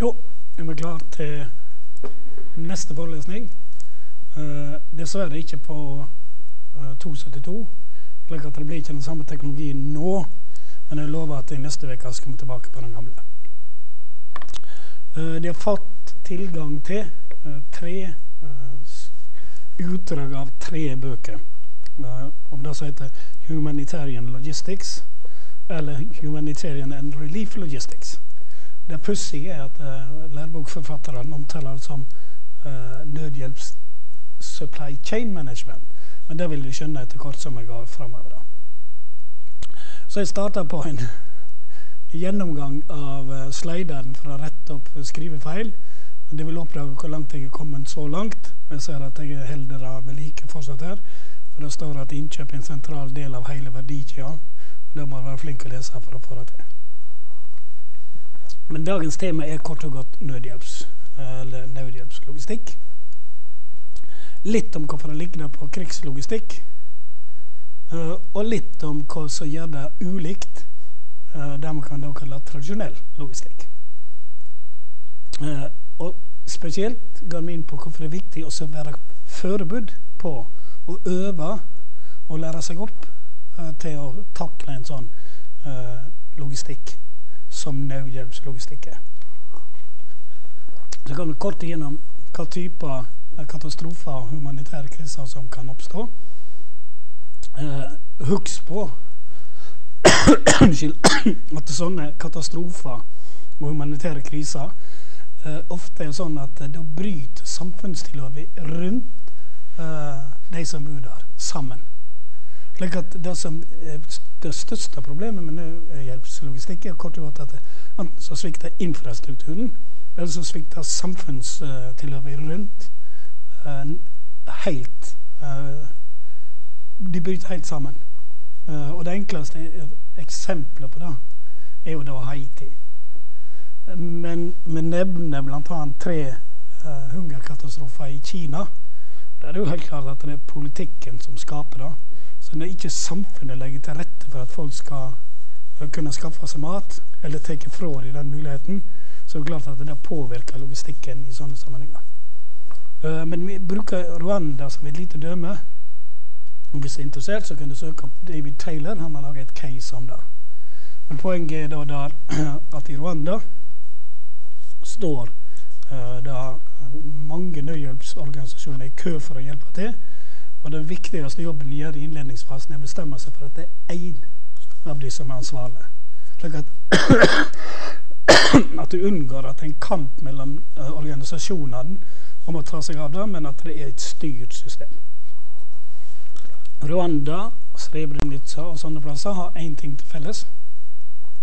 Da er vi klar til neste forelesning. Uh, dessverre ikke på uh, 272, slik at det blir ikke den samme teknologien nå. Men jeg lover at i neste uke skal vi tilbake på den gamle. Uh, de har fått tilgang til tre utdrag av tre bøker. om det som heter Humanitarian Logistics, eller Humanitarian and Relief Logistics. Det pussige er at uh, lærebokforfatteren omtaler det som uh, nødhjelps supply chain management. Men det vil du skjønne etter hvert som jeg går framover. Så jeg starta på en gjennomgang av uh, slideren for å rette opp skrivefeil. Det vil oppdage hvor langt jeg er kommet så langt. Jeg ser at jeg holder det ved like fortsatt her. For det står at innkjøp er en sentral del av hele verdikjeda. Og det må du være flink å lese for å få det til. Men dagens tema er kort og godt nødhjelps, eller nødhjelpslogistikk. Litt om hvorfor det ligner på krigslogistikk. Uh, og litt om hva som gjør det ulikt uh, det man kan da kalle tradisjonell logistikk. Uh, og spesielt går vi inn på hvorfor det er viktig å være forberedt på å øve og lære seg opp til å takle en sånn logistikk som nødhjelpslogistikk er. Så kan vi kort igjennom hva typer katastrofer og humanitære kriser som kan oppstå. Eh, husk på at sånne katastrofer og humanitære kriser eh, ofte er sånn at da bryter samfunnstilhøvet rundt eh, de som bor der, sammen. Slik at det, som, er det største problemet med nødhjelpslogistikk er kort og godt at enten så svikter infrastrukturen, eller så svikter samfunnstilhøret rundt helt De bryter helt sammen. Og det enkleste eksempelet på det er jo da Haiti. Men vi nevner bl.a. tre hungerkatastrofer i Kina. Der er det jo helt klart at det er politikken som skaper det. Så når ikke samfunnet legger til rette for at folk skal kunne skaffe seg mat, eller tar fra dem den muligheten, så er det klart at det påvirker logistikken i sånne sammenhenger. Uh, men vi bruker Rwanda som et lite døme. Og hvis du er interessert, så kan du søke opp David Taylor. Han har laget et case om det. Men poenget er da at i Rwanda står uh, det mange nødhjelpsorganisasjoner i kø for å hjelpe til. Og den viktigste jobben de gjør i innledningsfasen, er å bestemme seg for at det er én av de som er ansvarlig. Slik at, at du unngår at det er en kamp mellom uh, organisasjonene om å ta seg av det, men at det er et styrt system. Rwanda, Srebrenica og sånne plasser har én ting til felles.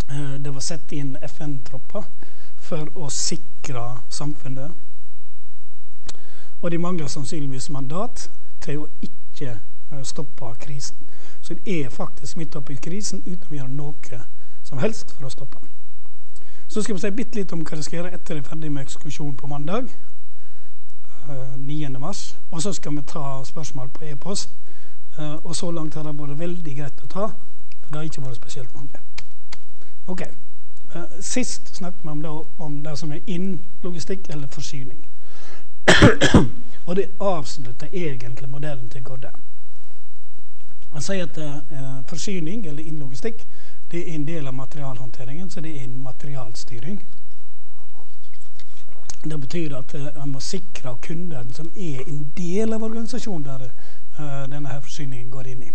Uh, det var satt inn FN-tropper for å sikre samfunnet. Og de mangler sannsynligvis mandat til å ikke uh, stoppe krisen. Så det er faktisk midt oppi krisen uten å gjøre noe som helst for å stoppe den. Så skal vi si bitte litt om hva det skal gjøre etter jeg er ferdig med ekskursjon på mandag. Uh, eh, 9. mars. Og så skal vi ta spørsmål på e-post. Uh, og så langt har det vært veldig greit å ta, for det har ikke vært spesielt mange. Ok. Sist snakket vi om det, om det som er inn-logistikk eller forsyning. Og det avslutter egentlig modellen til Godde. Han sier at eh, forsyning, eller innlogistikk, det er en del av materialhåndteringen, så det er en materialstyring. Det betyr at eh, man må sikre kunden, som er en del av organisasjonen der eh, denne her forsyningen går inn i.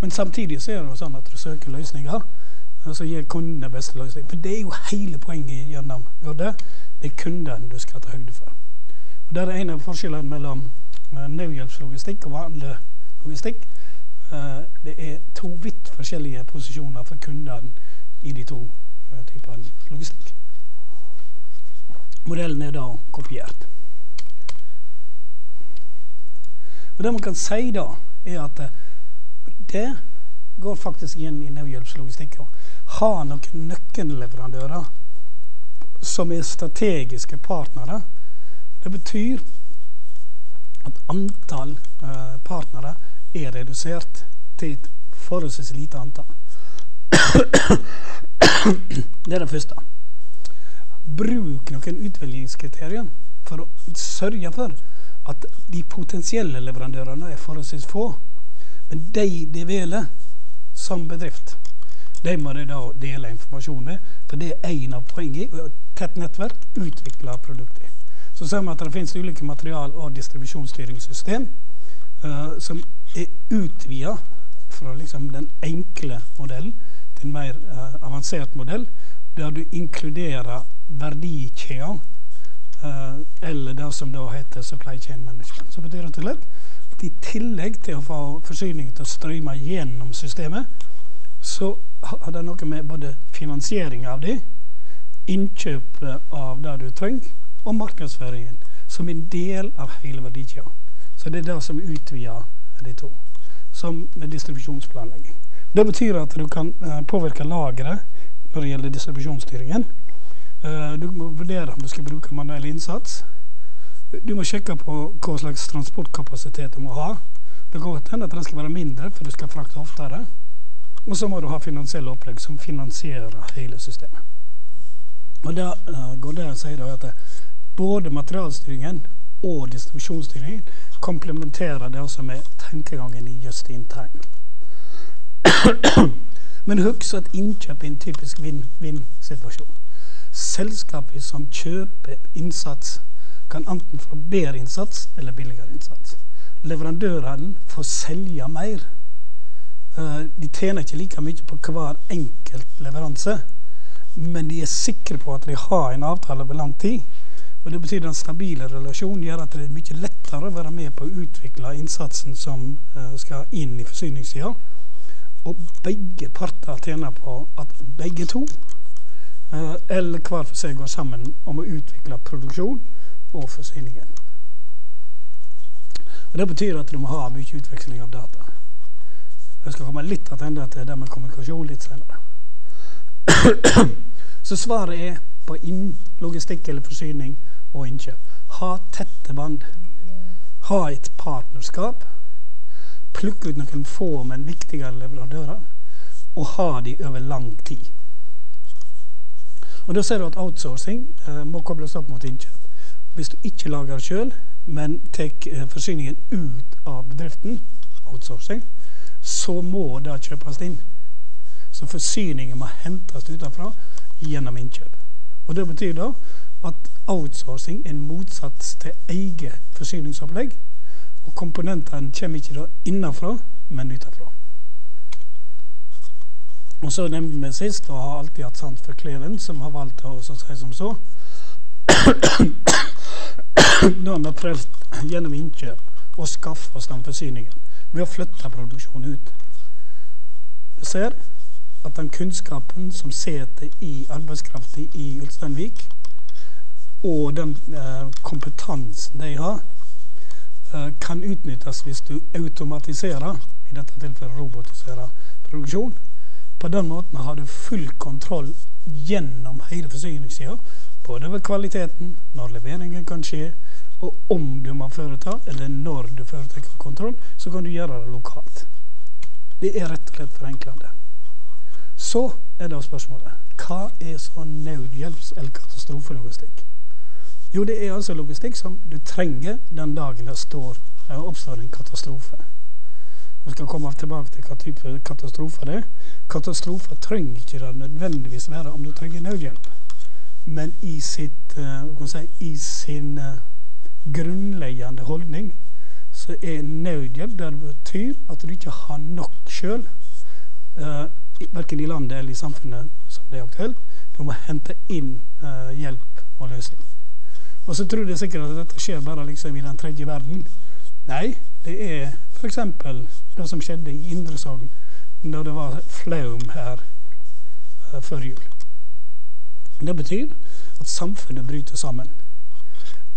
Men samtidig så er det jo sånn at du søker løsninger som gir kundene beste løsning. For det er jo hele poenget gjennom Godde. Er kunden du skal ta høyde for. Og Det er en av forskjellene mellom nødhjelpslogistikk og vanlig logistikk. Eh, det er to vidt forskjellige posisjoner for kundene i de to uh, typene logistikk. Modellen er da kopiert. Og Det man kan si da, er at eh, det går faktisk igjen i nødhjelpslogistikk. Å ha noen nøkkelleverandører som er strategiske partnere det betyr at antall eh, partnere er redusert til et forholdsvis lite antall. det er det første. bruk noen utvelgingskriterier for å sørge for at de potensielle leverandørene er forholdsvis få. Men de de velger som bedrift, de må de da dele informasjon med. For det er en av poengene i tett nettverk utvikler produktet. Så ser vi at det finnes ulike material- og distribusjonsstyringssystem uh, som er utvida fra liksom den enkle modellen til en mer uh, avansert modell, der du inkluderer verdikjeder Uh, eller det som da heter supply chain management. Så betyr rett og slett at i tillegg til å få forsyningen til å strømme gjennom systemet, så har det noe med både finansiering av det, innkjøpet av det du trenger, og markedsføringen som en del av hele verdikjeden. Så det er det som utvider de to, som med distribusjonsplanlegging. Det betyr at du kan uh, påvirke lageret når det gjelder distribusjonsstyringen. Uh, du må vurdere om du skal bruke manuell innsats. Du må sjekke på hva slags transportkapasitet du må ha. Det kan godt hende at den skal være mindre, for du skal frakte oftere. Og så må du ha finansielle opplegg som finansierer hele systemet. Og da uh, går det og sier at både materialstyringen og distribusjonsstyringen komplementerer det også med tenkegangen i Just in Time. Men husk at innkjøp er en typisk vinn-vinn-situasjon. Selskapet som kjøper innsats, kan enten få bedre innsats eller billigere innsats. Leverandørene får selge mer. Eh, de tjener ikke like mye på hver enkelt leveranse, men de er sikre på at de har en avtale over lang tid. Og Det betyr at en stabile relasjon gjør at det er mye lettere å være med på å utvikle innsatsen som eh, skal inn i forsyningssida. Og begge parter tjener på at begge to Eh, eller hver for seg går sammen om å utvikle produksjon og forsyningen. Og Det betyr at du må ha mye utveksling av data. Jeg skal komme litt tilbake til det med kommunikasjon litt senere. Så svaret er på inn, logistikk eller forsyning og innkjøp. Ha tette bånd. Ha et partnerskap. Plukk ut noen få, men viktigere leverandører. Og ha de over lang tid. Og Da ser du at outsourcing eh, må kobles opp mot innkjøp. Hvis du ikke lager sjøl, men tar eh, forsyningen ut av bedriften, outsourcing, så må det kjøpes inn. Så forsyningen må hentes utenfra gjennom innkjøp. Og Det betyr da at outsourcing er en motsats til eget forsyningsopplegg. Og komponentene kommer ikke da innenfra, men utenfra. Og så nevnte vi sist, og har alltid hatt sans for Kleven, som har valgt å si som så Nå har vi prøvd gjennom innkjøp å skaffe oss den forsyningen ved å flytte produksjonen ut. Du ser at den kunnskapen som sitter i arbeidskraften i Ulsteinvik, og den eh, kompetansen de har, eh, kan utnyttes hvis du automatiserer, i dette tilfellet robotiserer, produksjon på den måten har du full kontroll gjennom hele forsyningssida. Både ved kvaliteten, når leveringen kan skje, og om du må foreta, eller når du foretar kontroll, så kan du gjøre det lokalt. Det er rett og slett forenklende. Så er da spørsmålet hva er så nødhjelps- eller katastrofelogistikk? Jo, det er altså logistikk som du trenger den dagen det står, oppstår en katastrofe. Vi skal komme tilbake til hva type katastrofer det er. Katastrofer trenger ikke det nødvendigvis være om du trenger nødhjelp. Men i, sitt, uh, si, i sin uh, grunnleggende holdning så er nødhjelp der det betyr at du ikke har nok sjøl, uh, eh, verken i landet eller i samfunnet som det er aktuelt. Du må hente inn uh, hjelp og løsning. Og så tror jeg sikkert at dette skjer bare liksom i den tredje verden. Nei, det er f.eks. det som skjedde i Indre Sogn da det var flaum her uh, før jul. Det betyr at samfunnet bryter sammen.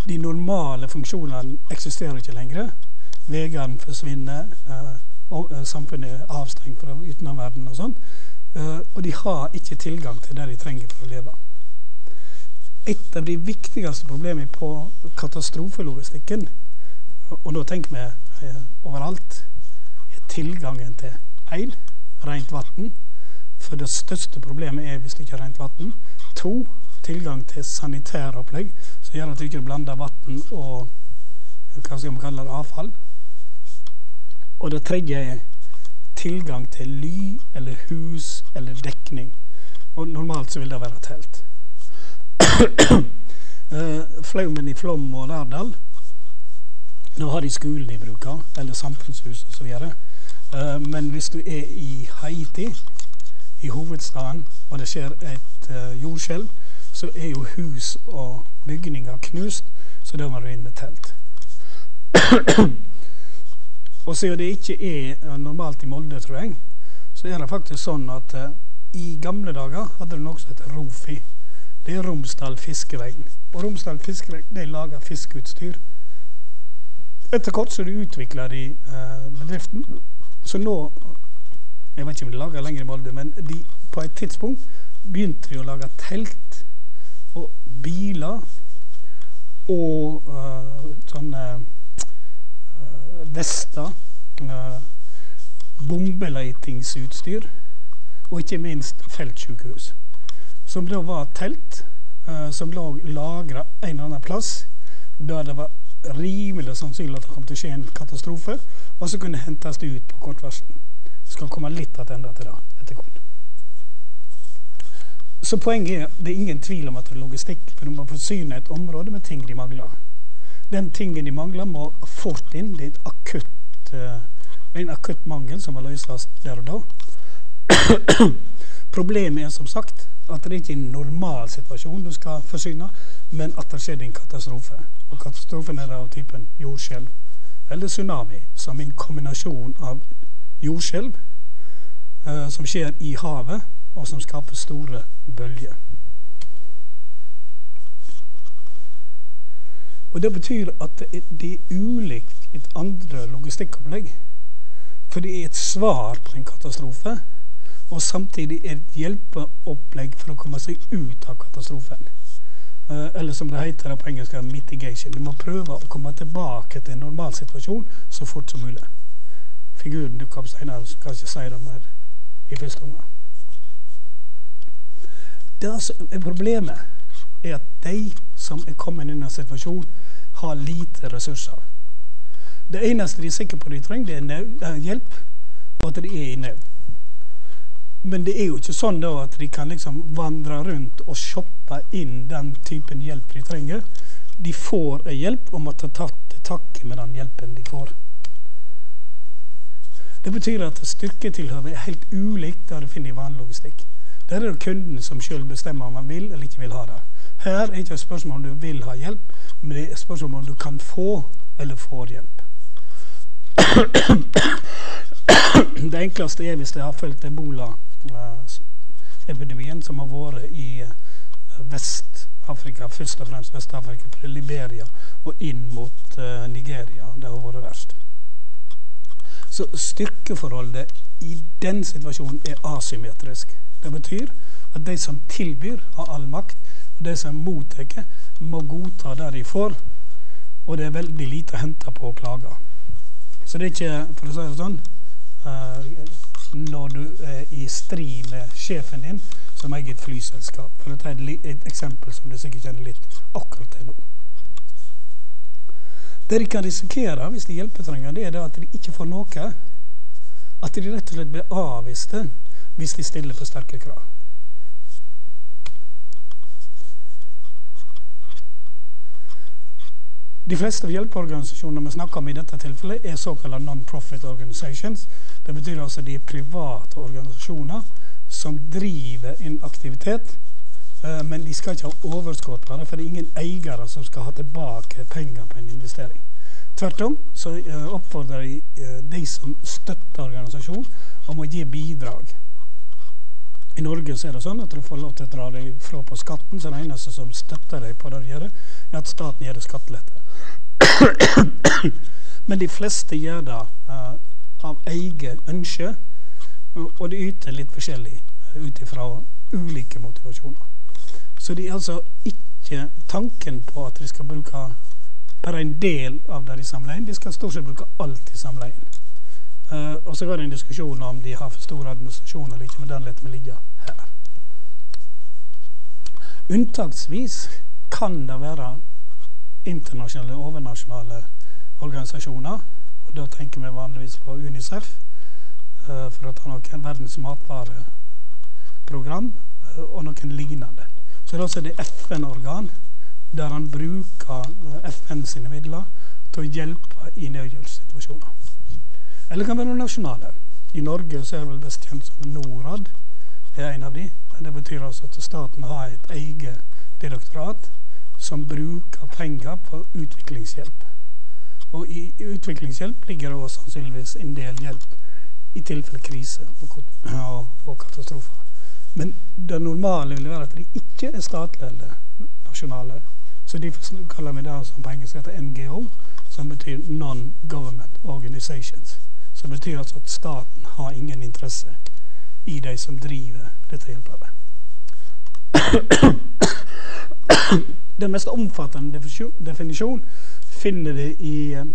De normale funksjonene eksisterer ikke lenger. Veiene forsvinner, og uh, samfunnet er avstengt fra utenomverdenen og sånn. og de har ikke tilgang til det de trenger for å leve. Et av de viktigste problemene på katastrofelogistikken, og nå tenker vi Eh, overalt, er tilgangen til én rent vann. For det største problemet er hvis du ikke har rent vann. To tilgang til sanitæropplegg som gjør at du ikke blander vann og hva skal man kalle det, avfall. Og det tredje er tilgang til ly eller hus eller dekning. Og normalt så vil det være telt. uh, Flaumen i Flom og Lærdal nå har de skolen de bruker, eller samfunnshus osv. Uh, men hvis du er i Haiti, i hovedstaden, og det skjer et uh, jordskjelv, så er jo hus og bygninger knust, så da må du inn med telt. og siden det ikke er normalt i Molde, tror jeg, så er det faktisk sånn at uh, i gamle dager hadde du noe som het Rofi. Det er Romsdal fiskevegn. Og Romsdal fiskevegn de lager fiskeutstyr. Etter hvert så utvikla de uh, bedriften. Så nå Jeg vet ikke om de lager lenger i Molde, men de, på et tidspunkt begynte de å lage telt og biler og uh, sånne uh, vester. Uh, bombeleitingsutstyr. Og ikke minst feltsykehus. Som da var telt som lå lagra en eller annen plass da det var rimelig sannsynlig at det kom til å skje en katastrofe, og så kunne hentes det ut på kort varsel. Skal komme litt tilbake til det etter hvert. Så poenget er det er ingen tvil om at det er logistikk. For du må forsyne et område med ting de mangler. Den tingen de mangler, må fort inn. Det er akutt, uh, en akutt mangel som må løses der og da. Problemet er som sagt at det ikke er en normal situasjon du skal forsyne, men at det skjer en katastrofe. Og katastrofen er av typen jordskjelv eller tsunami, som en kombinasjon av jordskjelv uh, som skjer i havet, og som skaper store bølger. Og Det betyr at det er ulikt et andre logistikkopplegg. For det er et svar på en katastrofe, og samtidig er et hjelpeopplegg for å komme seg ut av katastrofen. Uh, eller som det heter på engelsk, mitigation. Du må prøve å komme tilbake til en normal situasjon så fort som mulig. Figuren dukker opp senere, så kan jeg ikke si det mer i første omgang. Det som er problemet, er at de som er kommet inn i en situasjon, har lite ressurser. Det eneste de er sikre på de trenger, det er hjelp, og at de er i nød. Men det er jo ikke sånn da at de kan liksom vandre rundt og shoppe inn den typen hjelp de trenger. De får hjelp og må ta til takke med den hjelpen de får. Det betyr at styrketilhøvet er helt ulikt det du finner i vanlig logistikk. Der er det kunden som sjøl bestemmer om han vil eller ikke vil ha det. Her er det ikke et spørsmål om du vil ha hjelp, men det er et spørsmål om du kan få eller får hjelp. Det enkleste er hvis de har fulgt ebola-epidemien som har vært i eh, Vest-Afrika, først og fremst Vest-Afrika, fra Liberia og inn mot uh, Nigeria. Det har vært verst. Så styrkeforholdet i den situasjonen er asymmetrisk. Det betyr at de som tilbyr, har all makt, og de som mottar, må godta det de får. Og det er veldig lite å hente på å klage. Så det er ikke, for å si det sånn uh, Når du er i strid med sjefen din, som eier et flyselskap. For å ta et, et, eksempel som du sikkert kjenner litt akkurat til nå. Det de kan risikere hvis de hjelpetrenger, det er at de ikke får noe. At de rett og slett blir avviste hvis de stiller for sterke krav. De fleste hjelpeorganisasjonene vi snakker om i dette tilfellet, er såkalte non-profit organizations. Det betyr altså de private organisasjoner som driver en aktivitet, eh, men de skal ikke ha overskudd på det, for det er ingen eiere som skal ha tilbake penger på en investering. Tvert om så eh, oppfordrer de eh, de som støtter organisasjonen, om å gi bidrag. I Norge så er det sånn at du får lov til å dra deg fra på skatten, så det eneste som støtter deg på det du gjør, er at staten gir deg skattelette. Men de fleste gjør det uh, av eget ønske, og det yter litt forskjellig ut ifra ulike motivasjoner. Så det er altså ikke tanken på at de skal bruke bare en del av det de samler inn. De skal stort sett bruke alt de samler inn. Uh, og så var det en diskusjon om de har for stor administrasjon eller ikke, men den lar vi ligge her. Unntaksvis kan det være internasjonale overnasjonale organisasjoner. og Da tenker vi vanligvis på Unicef, uh, for å ta noen Verdens matvareprogram uh, og noen lignende. Så det er også det FN-organ der han bruker FN sine midler til å hjelpe i nødhjelpssituasjoner. Eller kan være nasjonale. I Norge så er det vel best kjent som Norad. Det er en av de. Det betyr altså at staten har et eget direktorat som bruker penger på utviklingshjelp. Og i utviklingshjelp ligger det også sannsynligvis en del hjelp i tilfelle krise og, og, og katastrofer. Men det normale vil være at de ikke er statlige eller nasjonale. Så derfor kaller vi det som på engelsk heter NGO, som betyr Non-Government Organizations. Så det betyr altså at staten har ingen interesse i de som driver dette hjelpearbeidet. Den mest omfattende definisjonen finner vi i uh,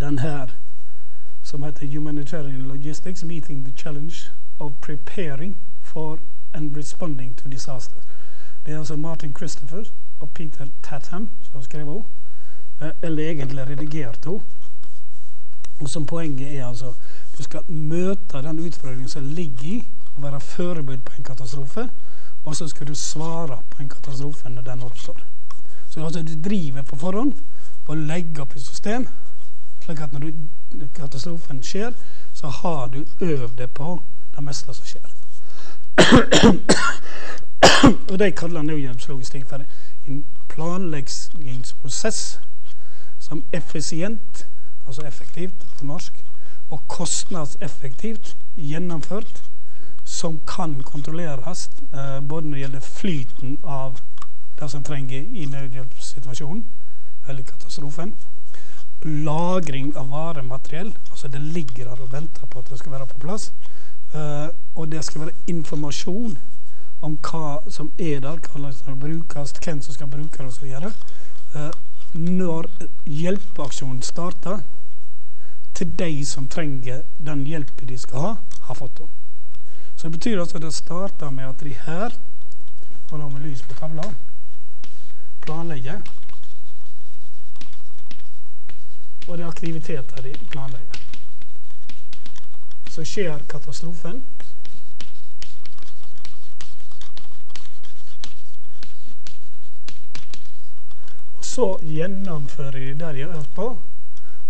den her, som heter 'Humanitarian Logistics Meeting the Challenge of Preparing for and Responding to Disaster'. Det er altså Martin Christopher og Peter Tatham som har skrevet henne. Uh, eller egentlig redigert henne. Og som poenget er altså du skal møte den utfordringen som ligger i å være forberedt på en katastrofe, og så skal du svare på en katastrofe når den oppstår. Så altså du driver på forhånd og legger opp i system, slik at når du, katastrofen skjer, så har du øvd deg på det meste som skjer. og det kaller nødhjelpslogistikk for en planleggingsprosess som effisient altså effektivt på norsk, og kostnadseffektivt gjennomført, som kan kontrolleres eh, både når det gjelder flyten av det som trenger i nødhjelpssituasjonen eller katastrofen, lagring av varemateriell, altså det ligger der og venter på at det skal være på plass, eh, og det skal være informasjon om hva som er der, hva som skal brukes, hvem som skal bruke det osv. Når hjelpeaksjonen starter, til de som trenger den hjelpen de skal ha, har fått den. Så det betyr altså at det starter med at de her og nå med lys på tavla planlegger. Og det er aktiviteter de planlegger. Så skjer katastrofen. Så gjennomfører de det de har øvd på.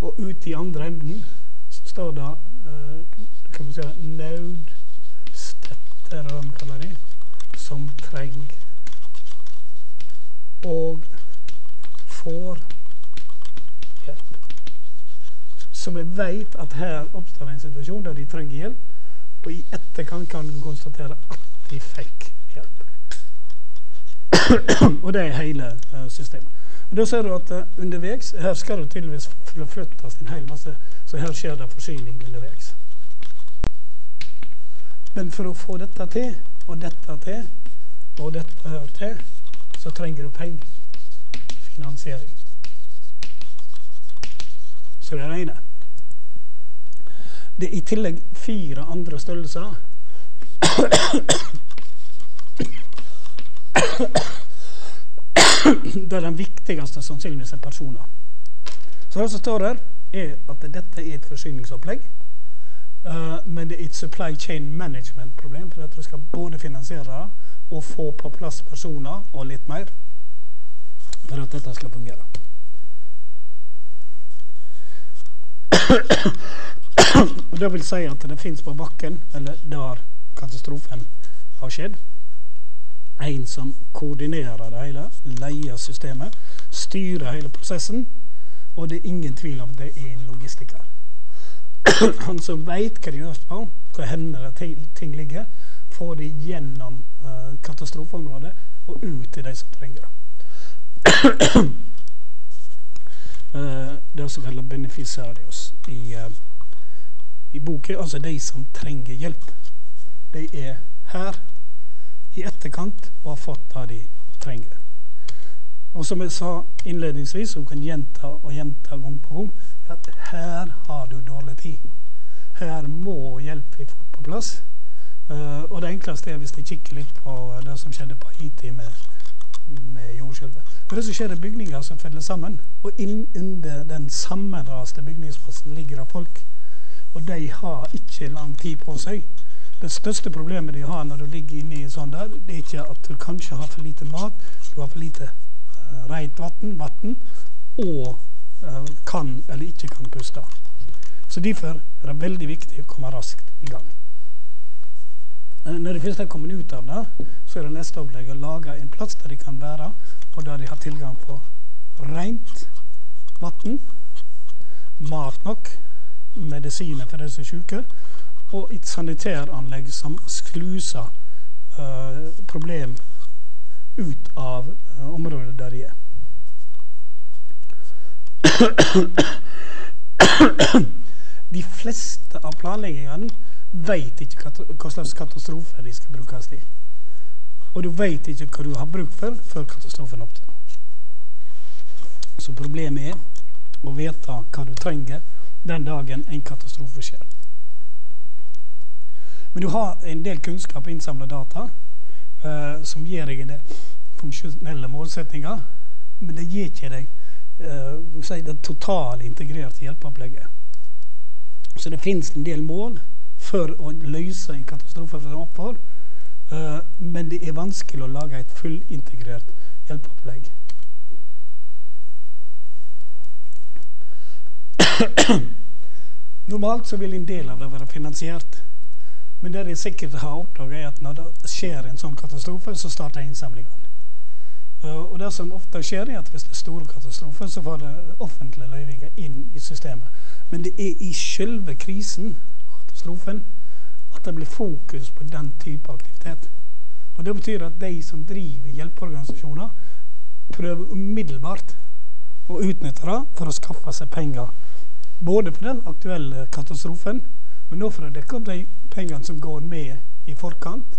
Og ute i andre enden så står det uh, kan man si, naudstetter, hva man kaller de, som trenger og får hjelp. Så vi vet at her oppstår en situasjon der de trenger hjelp, og i etterkant kan du konstatere at de fikk hjelp. og det er hele uh, systemet. Da ser du at uh, underveis Her skal det tydeligvis flyttes en hel masse, så her skjer det forsyning underveis. Men for å få dette til, og dette til, og dette her til, så trenger du penger. Finansiering. Så det er det ene. Det er i tillegg fire andre størrelser det er den viktigste sannsynligvis er personer. Så det som står her, er at dette er et forsyningsopplegg. Uh, men det er et supply chain management-problem, for at du skal både finansiere og få på plass personer og litt mer for at dette skal fungere. Det vil si at det fins på bakken, eller der katastrofen har skjedd, en som koordinerer det hele, leier systemet, styrer hele prosessen. Og det er ingen tvil om at det er en logistiker. Han som veit hva de gjør på, hvor hender det ting ligger, får de gjennom uh, katastrofeområdet og ut til de som trenger det. uh, det er også kalt beneficiarios i, uh, i boken. Altså de som trenger hjelp. De er her i etterkant og har fått det de trenger. Og som jeg sa innledningsvis, som kan gjenta og gjenta gang på gang, at her har du dårlig tid. Her må hjelp fort på plass. Uh, og det enkleste er hvis de kikker litt på det som skjedde på Haiti med, med jordskjelvet. For det som skjer er bygninger som faller sammen, og innunder den sammenraste bygningsmassen ligger det folk. Og de har ikke lang tid på seg. Det største problemet de har når du ligger inne i sånn der, det er ikke at du kanskje har for lite mat, du har for lite uh, rent vann, og uh, kan eller ikke kan puste. Så Derfor er det veldig viktig å komme raskt i gang. Uh, når de først er kommet ut av det, så er det neste opplegg å lage en plass der de kan være, og der de har tilgang på rent vann, mat nok, medisiner for de som er syke, og et sanitæranlegg som skluser uh, problem ut av uh, området der de er. De fleste av planleggingene vet ikke hva slags katastrofe de skal brukes i. Og du vet ikke hva du har bruk for før katastrofen oppstår. Så problemet er å vite hva du trenger den dagen en katastrofe skjer. Men du har en del kunnskap og innsamla data uh, som gir deg en del funksjonelle målsetninger, men det gir ikke deg uh, si det totale integrerte hjelpeopplegget. Så det finnes en del mål for å løse en katastrofe en opphold, uh, men det er vanskelig å lage et fullintegrert hjelpeopplegg. Normalt så vil en del av det være finansiert. Men det de sikkert har oppdaga, er at når det skjer en sånn katastrofe, så starter innsamlingene. Uh, og det som ofte skjer, er at hvis det er store katastrofer, så får det offentlige løyvinger inn i systemet. Men det er i selve krisen, katastrofen, at det blir fokus på den type aktivitet. Og Det betyr at de som driver hjelpeorganisasjoner, prøver umiddelbart å utnytte det for å skaffe seg penger. Både for den aktuelle katastrofen, men nå får de dekke opp de pengene som går med i forkant,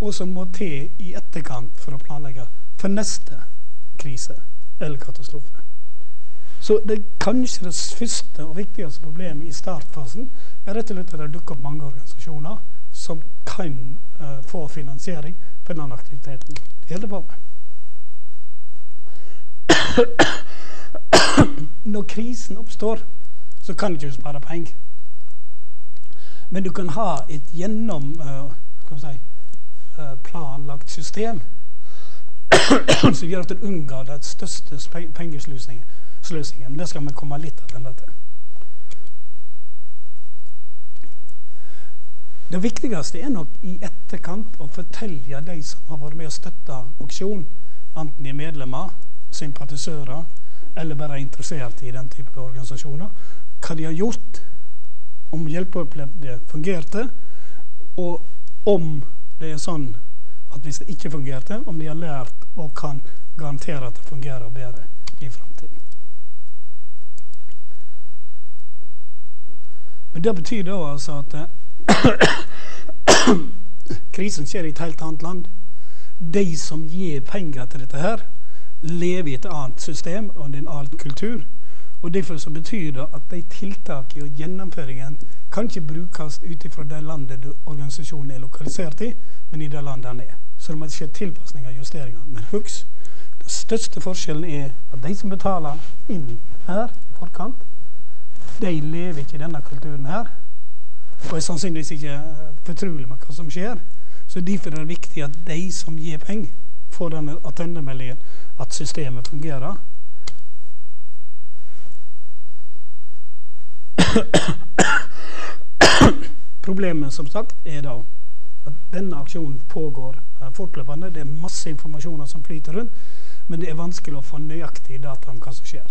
og som må til i etterkant for å planlegge for neste krise eller katastrofe. Så det kanskje det første og viktigste problemet i startfasen er rett og slett at det dukker opp mange organisasjoner som kan uh, få finansiering for den aktiviteten de holder på med. Når krisen oppstår, så kan du ikke spare penger. Men du kan ha et gjennom uh, si, uh, planlagt system som gjør at du unngår den største pengesløsingen. Men det skal vi komme litt til. Det viktigste er nok i etterkant å fortelle de som har vært med og støtta auksjon, enten de er medlemmer, sympatisører eller bare er interessert i den type organisasjoner, hva de har gjort om hjelpeopplegget fungerte, og om det er sånn at hvis det ikke fungerte, om de har lært og kan garantere at det fungerer bedre i framtiden. Men det betyr da altså at krisen skjer i et helt annet land. De som gir penger til dette her, lever i et annet system og en annen kultur. Og Derfor så betyr det at de tiltakene og gjennomføringen kan ikke brukes ut ifra det landet organisasjonen er lokalisert i, men i det landet den er. Så det må skje tilpasninger og justeringer. Men husk, den største forskjellen er at de som betaler inn her i forkant, de lever ikke i denne kulturen her. Og er sannsynligvis ikke fortrolig med hva som skjer. Så derfor er det viktig at de som gir penger, får denne attendemeldingen at systemet fungerer. Problemet som sagt er da at denne aksjonen pågår eh, fortløpende. Det er masse informasjoner som flyter rundt, men det er vanskelig å få nøyaktige data om hva som skjer.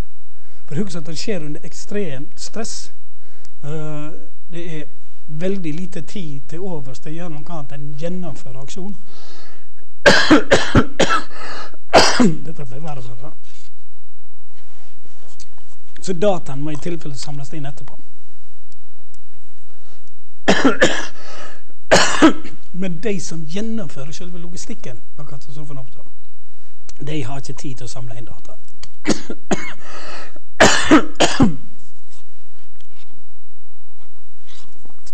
For husk at det skjer under ekstremt stress. Uh, det er veldig lite tid til overs til å gjøre noe annet enn gjennomføre aksjon. Dette ble verre. Så dataen må i tilfelle samles inn etterpå. Men de som gjennomfører selve logistikken når katastrofen oppstår, de har ikke tid til å samle inn data.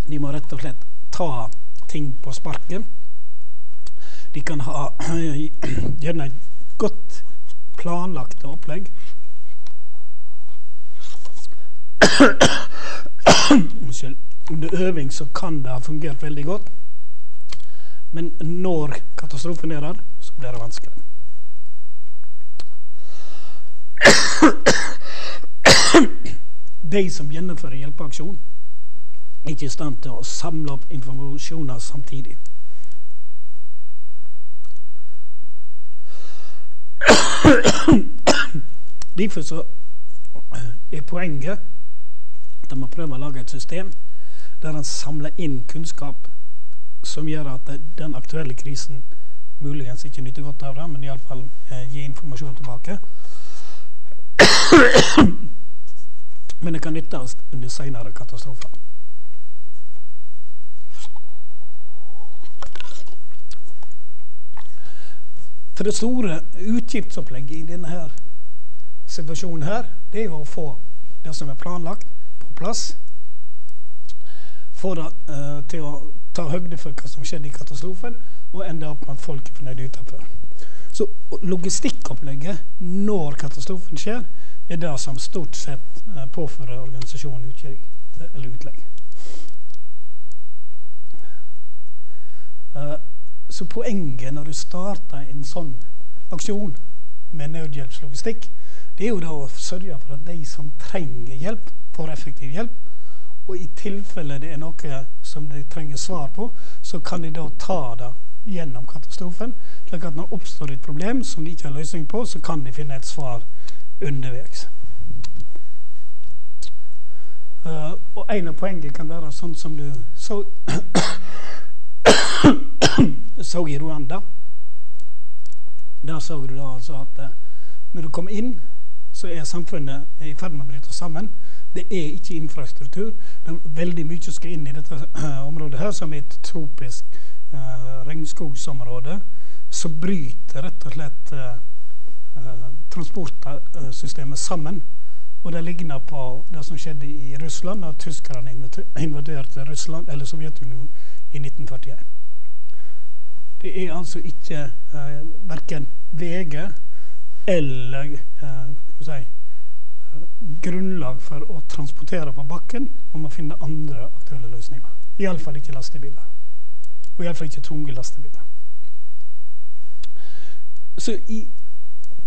De må rett og slett ta ting på sparket. De kan ha gjerne et godt planlagt opplegg. Unnskyld. Under øving så kan det ha fungert veldig godt. Men når katastrofen er der, så blir det vanskelig. De som gjennomfører hjelpeaksjon, er ikke i stand til å samle opp informasjoner samtidig. Derfor så er poenget at man prøver å lage et system der en samler inn kunnskap som gjør at den aktuelle krisen muligens ikke nyter godt av det, men iallfall eh, gi informasjon tilbake. men det kan nyttes under senere katastrofer. For det store utgiftsopplegget i denne her situasjonen her, det er jo å få det som er planlagt, på plass. For uh, til å ta høyde for hva som skjedde i katastrofen, og ende opp med at folk er fornøyd utenfor. Så logistikkopplegget når katastrofen skjer, er det som stort sett uh, påfører organisasjonen utgjøring, eller utlegg. Uh, så poenget når du starter en sånn aksjon med nødhjelpslogistikk, det er jo da å sørge for at de som trenger hjelp, får effektiv hjelp. Og i tilfelle det er noe som de trenger svar på, så kan de da ta det gjennom katastrofen. slik at når det oppstår et problem som de ikke har løsning på, så kan de finne et svar underveis. Uh, og en av poengene kan være sånn som du så så i Rwanda. Der så du da altså at uh, når du kom inn, så er samfunnet i ferd med å bryte sammen. Det er ikke infrastruktur. Det er veldig mye som skal inn i dette uh, området her, som er et tropisk uh, regnskogsområde. Så bryter rett og slett transportsystemet sammen. Og det ligner på det som skjedde i Russland, da tyskerne invaderte Russland, eller Sovjetunionen i 1941. Det er altså ikke eh, verken VG eller eh, si, eh, grunnlag for å transportere på bakken om å finne andre aktuelle løsninger. Iallfall ikke lastebiler. Og iallfall ikke tunge lastebiler. Så i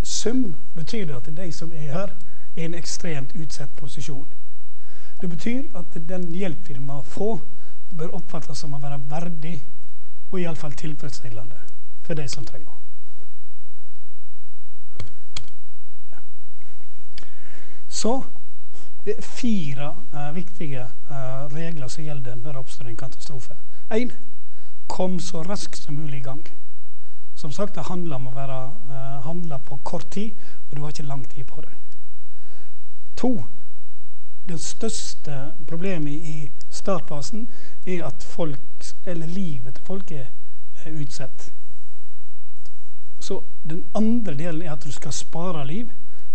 sum betyr det at de som er her, er i en ekstremt utsatt posisjon. Det betyr at den hjelp vi må få, bør oppfattes som å være verdig og iallfall tilfredsstillende for de som trenger Så det er fire uh, viktige uh, regler som gjelder når det oppstår en katastrofe. Én kom så raskt som mulig i gang. Som sagt, det handler om å være uh, handla på kort tid, og du har ikke lang tid på deg. To det største problemet i startfasen er at folk, eller livet til folk er, er utsatt. Så den andre delen er at du skal spare liv,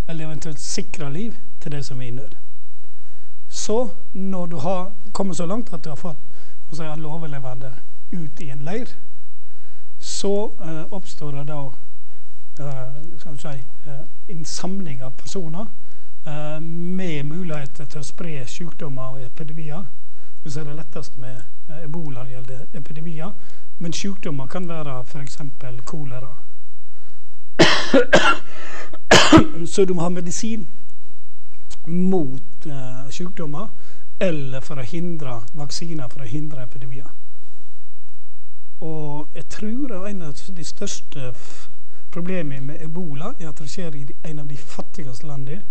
eller eventuelt sikre liv, til de som er i nød. Så, når du har kommet så langt at du har fått si, lovelevende ut i en leir, så uh, oppstår det da uh, si, uh, en samling av personer med muligheter til å spre sykdommer og epidemier. Du ser det lettest med eh, ebola når det gjelder epidemier. Men sykdommer kan være f.eks. kolera. Så du må ha medisin mot eh, sykdommer eller for å hindre vaksiner for å hindre epidemier. Og jeg tror at en av de største problemene med ebola er at det skjer i en av de fattigste landene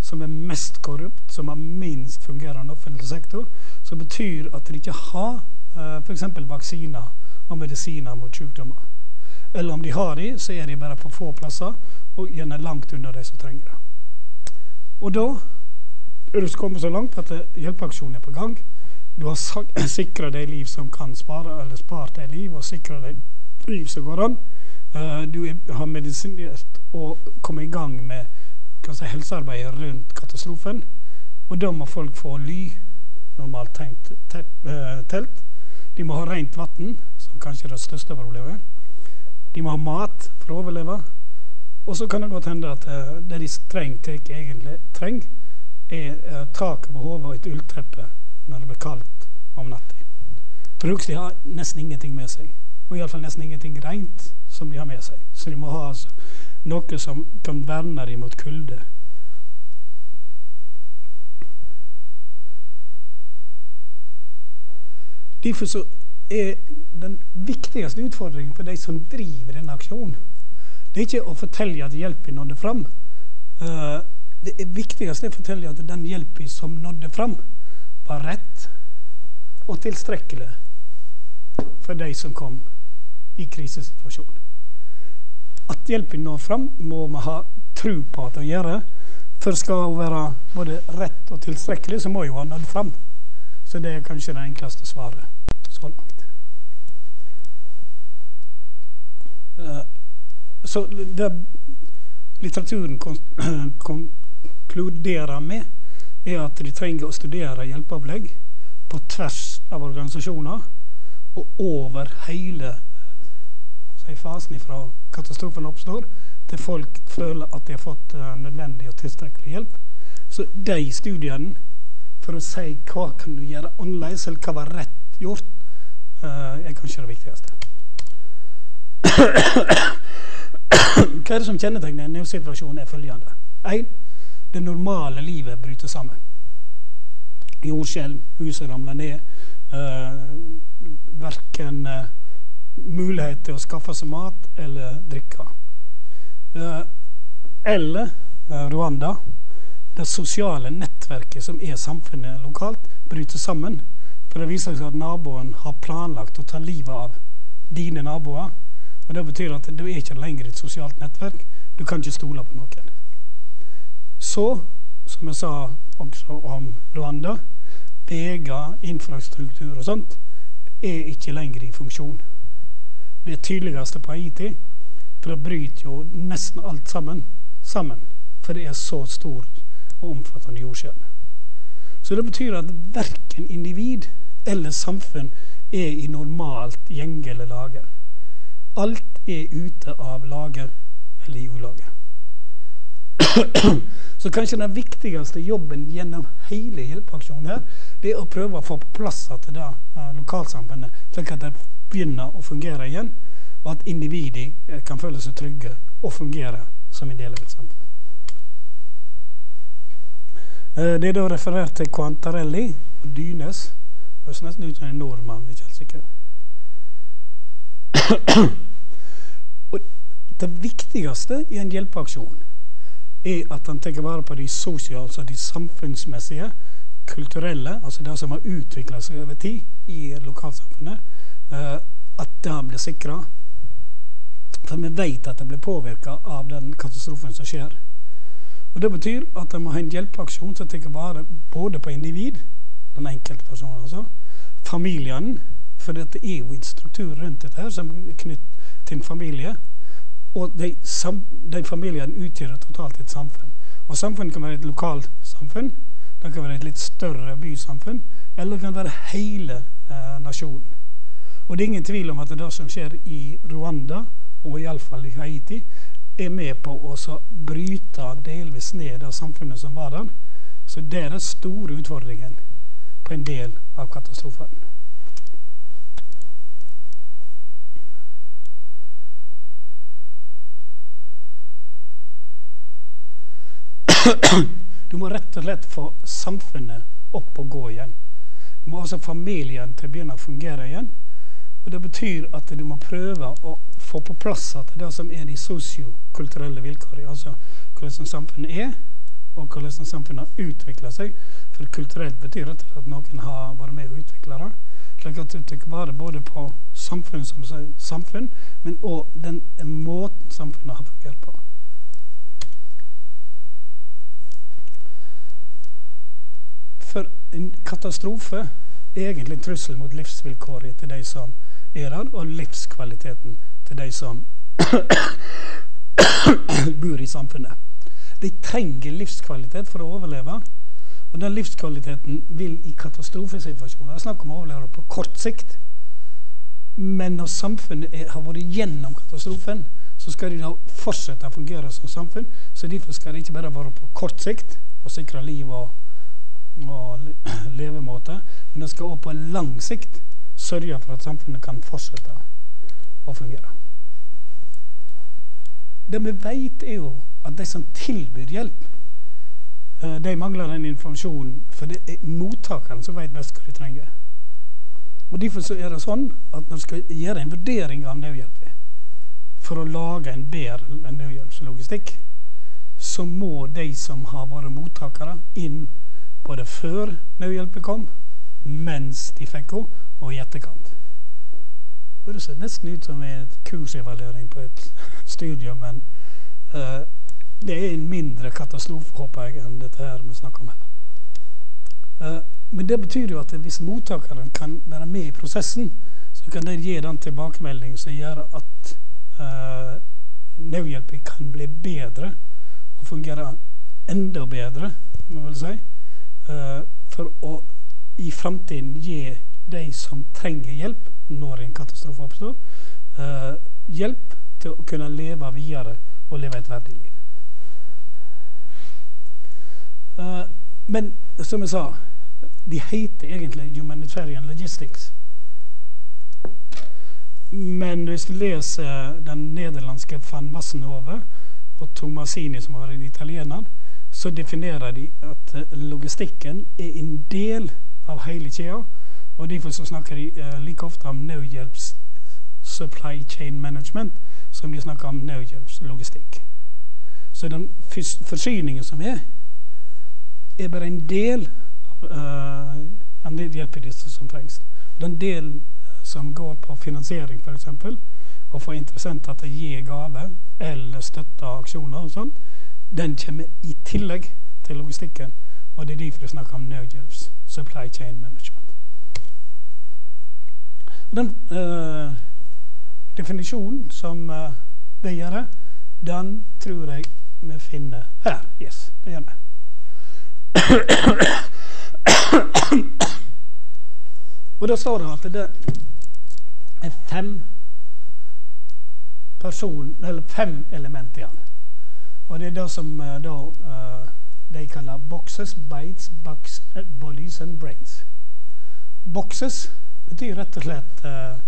som er mest korrupt, som har minst fungerende offentlig sektor, som betyr at de ikke har eh, f.eks. vaksiner og medisiner mot sykdommer. Eller om de har de, så er de bare på få plasser, og gjerne langt unna de som trenger det. Og da du kommet så langt at hjelpeaksjonen er på gang. Du har sikra deg liv som kan spare, eller spart deg liv, og sikra deg liv som går an. Uh, du har medisinert og kommet i gang med si, helsearbeidet rundt katastrofen. Og da må folk få ly, normalt tenkt, telt. De må ha rent vann, som kanskje er det største problemet. De må ha mat for å overleve. Og så kan det godt hende at det de strengt tatt egentlig trenger, taket på hodet og et ullteppe når det blir kaldt om natta. For de har nesten ingenting med seg. Og iallfall nesten ingenting rent som de har med seg. Så de må ha altså, noe som kan verne dem mot kulde. Derfor så er den viktigste utfordringen for de som driver denne aksjonen, det er ikke å fortelle at hjelpen nådde fram. Uh, det viktigste er å fortelle at den hjelpen som nådde fram, var rett og tilstrekkelig for de som kom i krisesituasjon. At hjelpen når fram, må vi ha tro på at å gjøre. For skal hun være både rett og tilstrekkelig, så må hun ha nådd fram. Så det er kanskje det enkleste svaret så langt. Uh, så det litteraturen konkluderer med, er at de trenger å studere hjelpeopplegg på tvers av organisasjoner og over hele fasen fra katastrofen oppstår, til folk føler at de har fått uh, nødvendig og tilstrekkelig hjelp. Så de studiene, for å si hva kan du gjøre annerledes, eller hva var rett gjort, uh, er kanskje det viktigste. hva er det som kjennetegner en nødsituasjon, er følgende. 1. Det normale livet bryter sammen. Jordskjelv, huset ramler ned. Uh, verken uh, mulighet til å skaffe seg mat eller drikke. Uh, eller Rwanda, det sosiale nettverket som er samfunnet lokalt, bryter sammen. For det viser seg at naboen har planlagt å ta livet av dine naboer. Og Det betyr at du er ikke lenger et sosialt nettverk. Du kan ikke stole på noen. Så, som jeg sa også om Rwanda, veier, infrastruktur og sånt, er ikke lenger i funksjon. Det tydeligste på Haiti, for det bryter jo nesten alt sammen sammen. For det er så stort og omfattende jordskjelv. Så det betyr at verken individ eller samfunn er i normalt gjenge eller lager. Alt er ute av lager eller i ulager. Så kanskje den viktigste jobben gjennom hele hjelpeaksjonen her, det er å prøve å få på plass til det eh, lokalsamfunnet, slik at det begynner å fungere igjen, og at individet eh, kan føle seg trygge og fungere som en del av et samfunn. Eh, det er da referert til Quantarelli og Dynes. Høres nesten ut som en nordmann, ikke helt sikker. og det viktigste i en hjelpeaksjon er at han tar vare på de sosiale, altså de samfunnsmessige, kulturelle, altså det som har utvikla seg over tid i lokalsamfunnet, uh, at det blir sikra. For vi vet at det blir påvirka av den katastrofen som skjer. Og Det betyr at en må ha en hjelpeaksjon som tar vare både på individ, den enkelte personen altså, familien, for det er jo en struktur rundt dette her som er knyttet til en familie. Og de, sam, de familiene utgjør totalt et samfunn. Og samfunnet kan være et lokalt samfunn, det kan være et litt større bysamfunn, eller det kan være hele eh, nasjonen. Og det er ingen tvil om at det som skjer i Rwanda, og iallfall i Haiti, er med på å bryte delvis ned av samfunnet som var der. Så det er den store utfordringen på en del av katastrofen. Du må rett og slett få samfunnet opp og gå igjen. Du må også familien til å begynne å fungere igjen. Og Det betyr at du må prøve å få på plass at det som er de sosiokulturelle vilkårene, altså hvordan samfunnet er, og hvordan samfunnet har utvikla seg. For kulturelt betyr det at noen har vært med og utvikla det. Slik at du tar vare både på samfunn som samfunn, men òg den måten samfunnet har fungert på. For en katastrofe er egentlig en trussel mot livsvilkåret til de som er der, og livskvaliteten til de som bor i samfunnet. De trenger livskvalitet for å overleve. Og den livskvaliteten vil i katastrofesituasjoner Det er snakk om å overleve på kort sikt. Men når samfunnet er, har vært gjennom katastrofen, så skal de da fortsette å fungere som samfunn. Så derfor skal det ikke bare være på kort sikt å sikre liv og, og levemåte, men det skal også på lang sikt sørge for at samfunnet kan fortsette å fungere. Det vi vet, er jo at de som tilbyr hjelp, eh, de mangler den informasjonen. For det er mottakeren som vet best hva de trenger. Og Derfor så er det sånn at når du skal gjøre en vurdering av nødhjelp for å lage en bedre nødhjelpslogistikk, så må de som har vært mottakere, inn både før nødhjelpen kom, mens de fikk henne, og i etterkant. Det ser nesten ut som en kursevaluering på et studium, men uh, det er en mindre katastrofe, håper jeg, enn dette her vi snakker om her. Uh, men det betyr jo at hvis mottakeren kan være med i prosessen, så kan det gi den tilbakemelding som gjør at uh, nødhjelpen kan bli bedre og fungere enda bedre, må vel si, for å i framtiden gi de som trenger hjelp når en katastrofe oppstår, uh, hjelp til å kunne leve videre og leve et verdig liv. Uh, men som jeg sa, de heter egentlig Humanitarian Logistics. Men hvis du leser den nederlandske van Wassenhove og Tomasini, som var en italiener, så definerer de at eh, logistikken er en del av hele kjeda. Og Derfor så snakker de uh, like ofte om nødhjelps supply chain management som de snakker om nødhjelpslogistikk. Så den forsyningen som er, er bare en del av uh, en del hjelpedister som trengs. Den delen som går på finansiering, f.eks., og få interessenter til å gi gave eller støtte aksjoner og sånt, den kommer i tillegg til logistikken. Og det er derfor jeg snakker om nødhjelps supply chain management. Og den uh, definisjonen som uh, det gjør, den tror jeg vi finner her. Yes, det gjør vi. Og da står det at det er fem person, eller fem element igjen. Og det er det som uh, da uh, de kaller boxes, bites, bucks, bodies and brains. Boxes betyr rett og slett uh,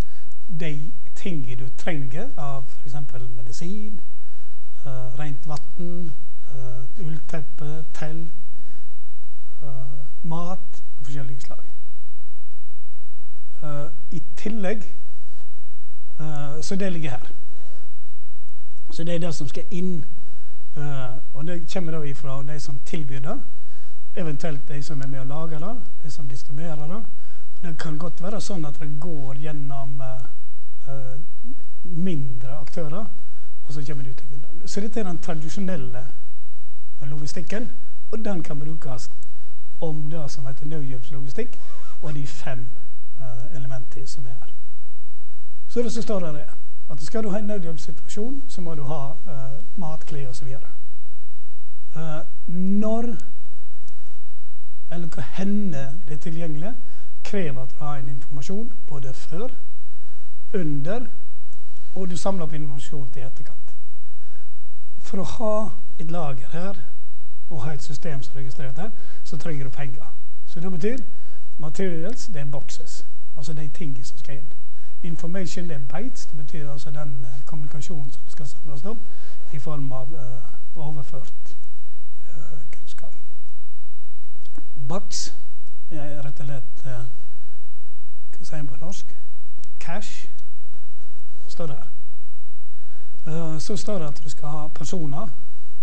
de tingene du trenger av f.eks. medisin, uh, rent vann, ullteppe, telt, mat av forskjellige slag. I tillegg Så det ligger her. Så det er det som skal inn. Og det kommer da ifra de som tilbyr det, eventuelt de som er med og lager det, de som distribuerer det. Det kan godt være sånn at det går gjennom uh, mindre aktører, og så kommer det ut til kundene. Så dette er den tradisjonelle logistikken, og den kan brukes om det som heter nødhjelpslogistikk, og de fem uh, elementene som er her. Så det som står der er at skal du ha en nødhjelpssituasjon, så må du ha uh, mat, klær osv. Uh, når eller hva hender det er tilgjengelig, krever at du har en informasjon både før, under, og du samler opp informasjon til etterkant. For å ha et lager her, og ha et system som er registrert her, så trenger du penger. Så det betyr materials, det er boxes. Altså de tingene som skal inn. Information, er bytes. Det betyr altså den uh, kommunikasjonen som skal samles opp i form av uh, overført uh, kunnskap. Box er rett og slett Hva sier en på norsk? Cash står der. Så står det at du skal ha personer,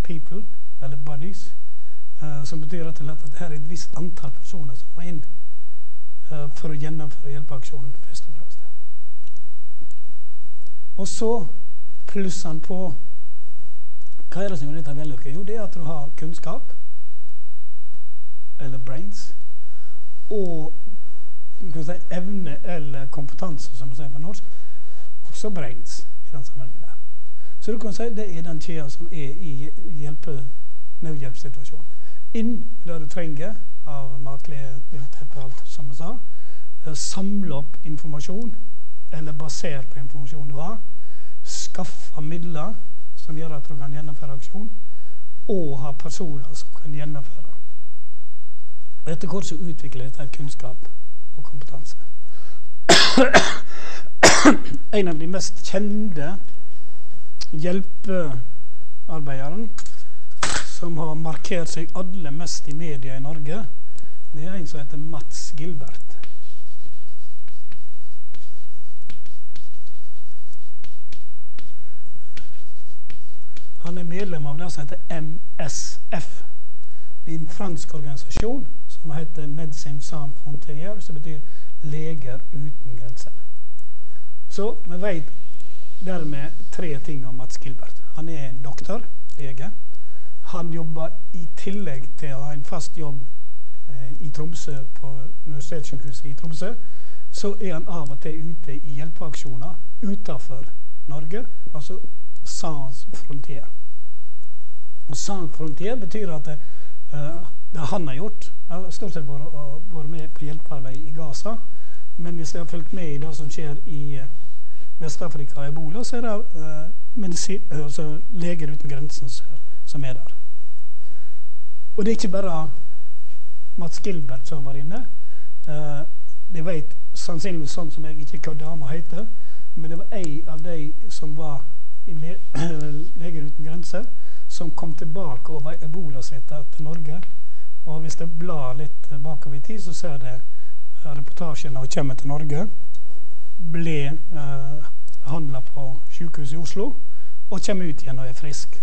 people, eller buddies, som betyr rett og slett at det her er et visst antall personer som må inn for å gjennomføre hjelpeaksjonen, først og fremst. Og så plusser han på Hva er det som gjør dette vellykket? Jo, det er at du har kunnskap, eller brains, og si, evne eller kompetanse, som vi sier på norsk, også brains i den sammenhengen der. Så du kan si det er den kjeda som er i hjelpe, nødhjelpssituasjonen. Inn det du trenger av matklær, alt som vi sa. Eh, samle opp informasjon eller basert på informasjon du har, skaffe midler som gjør at du kan gjennomføre aksjon, og ha personer som kan gjennomføre. Og etter hvert så utvikler dette kunnskap og kompetanse. en av de mest kjente hjelpearbeiderne som har markert seg aller mest i media i Norge, det er en som heter Mats Gilbert. Han er medlem av det som heter MSF. Det er en fransk organisasjon som heter Medicine Sans Frontier, som betyr Leger uten grenser. Så vi vet dermed tre ting om Mats Gilbert. Han er en doktor, lege. Han jobber i tillegg til å ha en fast jobb eh, i Tromsø, på Universitetssykehuset i Tromsø, så er han av og til ute i hjelpeaksjoner utenfor Norge, altså Sans Frontier. Og Sans Frontier betyr at det, uh, det han har gjort Jeg har stort sett vært med på hjelpearbeid i Gaza, men hvis jeg har fulgt med i det som skjer i uh, Vest-Afrika og ebola, så er det uh, altså Leger uten grensen som er der. Og det er ikke bare Mats Gilbert som var inne. Uh, de vet sannsynligvis sånn som jeg ikke hva dama heter, men det var ei av de som var i Leger uten grenser, som kom tilbake over ebolasmitta til Norge. Og hvis jeg blar litt bakover i tid, så ser det reportasjen når hun kommer til Norge ble eh, handla på sykehuset i Oslo og kommer ut igjen og er frisk.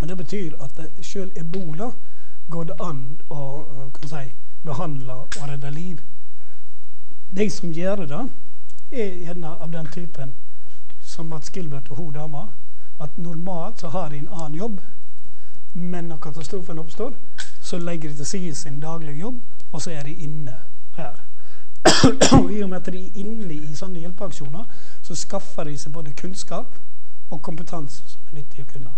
Og Det betyr at sjøl selv ebola går det an å eh, si, behandle og redde liv. De som gjør det, er gjerne av den typen som Mats Gilbert og hun dama. At normalt så har de en annen jobb, men når katastrofen oppstår, så legger de til side sin daglige jobb, og så er de inne her. og I og med at de er inne i sånne hjelpeaksjoner, så skaffer de seg både kunnskap og kompetanse som er nyttig å kunne.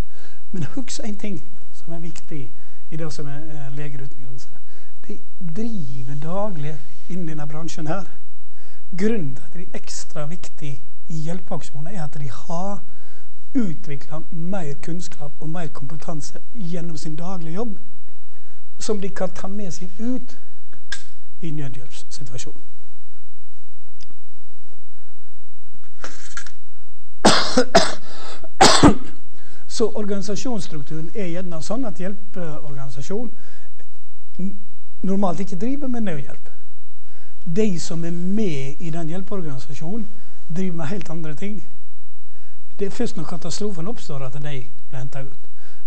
Men husk en ting som er viktig i det som er Leger uten grenser. De driver daglig innen denne bransjen her. Grunnen til at de er ekstra viktige i hjelpeaksjoner, er at de har utvikla mer kunnskap og mer kompetanse gjennom sin daglige jobb, som de kan ta med seg ut i nødhjelpssituasjonen. Så organisasjonsstrukturen er gjerne sånn at hjelpeorganisasjon normalt ikke driver med nødhjelp. De som er med i den hjelpeorganisasjonen, driver med helt andre ting. Det er først når katastrofen oppstår at de blir henta ut.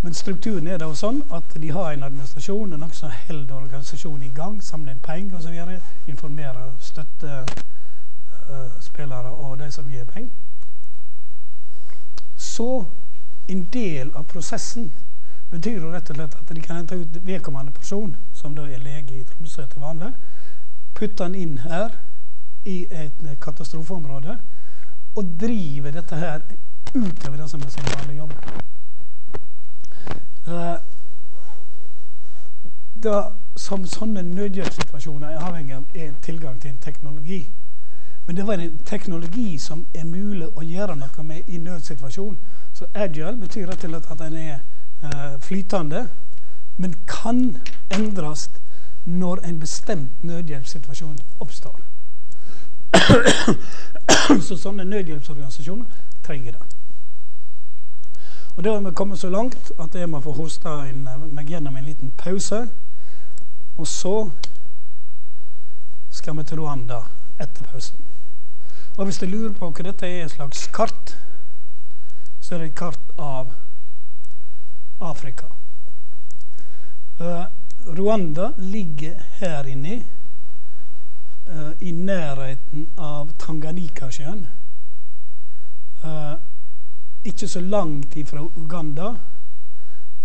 Men strukturen er da sånn at de har en administrasjon, noe som holder organisasjonen i gang, samler inn penger osv., informerer støttespillere uh, og de som gir penger så en del av prosessen betyr jo rett og slett at de kan hente ut vedkommende person, som da er lege i Tromsø til vanlig, putte han inn her i et katastrofeområde og drive dette her utover det som er sin vanlige jobb. Uh, som sånne nødhjelpssituasjoner er avhengig av er tilgang til en teknologi men det var en teknologi som er mulig å gjøre noe med i nødsituasjon. Så agile betyr rett og slett at den er uh, flytende, men kan endres når en bestemt nødhjelpssituasjon oppstår. så sånne nødhjelpsorganisasjoner trenger det. Og Da har vi kommet så langt at jeg må få hoste meg gjennom en liten pause. Og så skal vi til Rwanda etter pausen. Og hvis du lurer på hva dette er et slags kart, så er det et kart av Afrika. Uh, Rwanda ligger her inne, uh, i nærheten av Tanganika-sjøen. Uh, ikke så langt ifra Uganda,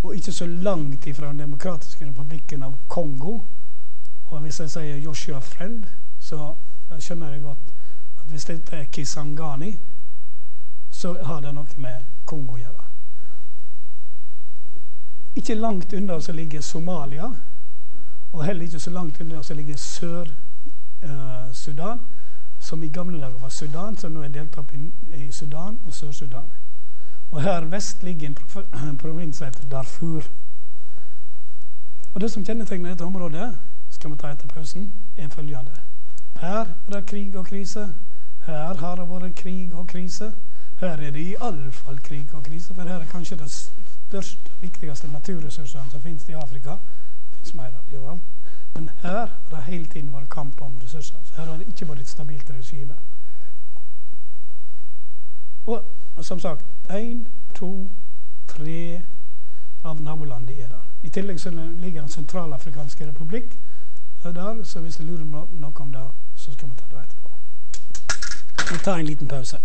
og ikke så langt ifra Den demokratiske republikken av Kongo. Og hvis jeg sier Joshua Friend, så skjønner jeg godt at hvis dette er Kisangani, så har det noe med Kongo å gjøre. Ikke langt unna så ligger Somalia, og heller ikke så langt unna så ligger Sør-Sudan, uh, som i gamle dager var Sudan, som nå er delt opp i, i Sudan og Sør-Sudan. Og her vest ligger en provins som heter Darfur. Og Det som kjennetegner dette området, skal vi ta etter pausen, er følgende. Her er det krig og krise. Her har det vært krig og krise. Her er det iallfall krig og krise, for her er kanskje det største, viktigste naturressursene som finnes i Afrika. Det finnes mer av det overalt. Men her har det hele tiden vært kamp om ressurser. Så her har det ikke vært et stabilt regime. Og som sagt én, to, tre av nabolandene er der. I tillegg så ligger Den sentralafrikanske republikk der, så hvis du lurer noe om det, så skal vi ta det etterpå. Vi tar en liten pause.